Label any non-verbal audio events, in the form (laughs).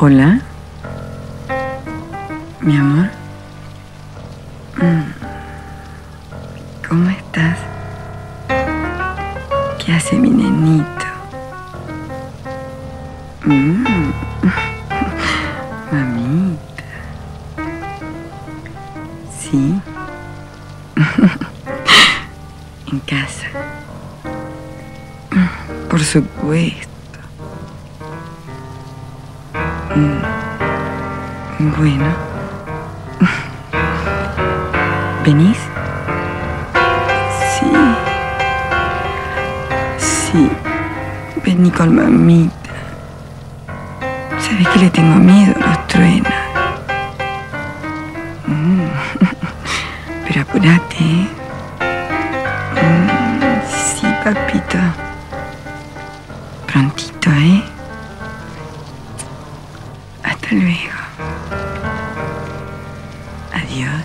Hola. Mi amor. Mm. ¿Cómo estás? ¿Qué hace mi nenito? Mm. (laughs) Mamita. Sí. (laughs) en casa. Por supuesto. Mm. Bueno. (laughs) ¿Venís? Sí. Vení con mamita. Sabes que le tengo miedo a los truenos. Mm. (laughs) Pero apurate, ¿eh? Mm, Sí, papito. Prontito, ¿eh? Hasta luego. Adiós.